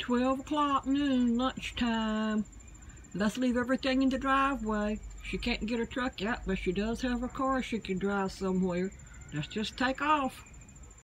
12 o'clock noon, lunchtime. Let's leave everything in the driveway. She can't get her truck out, but she does have a car she can drive somewhere. Let's just take off.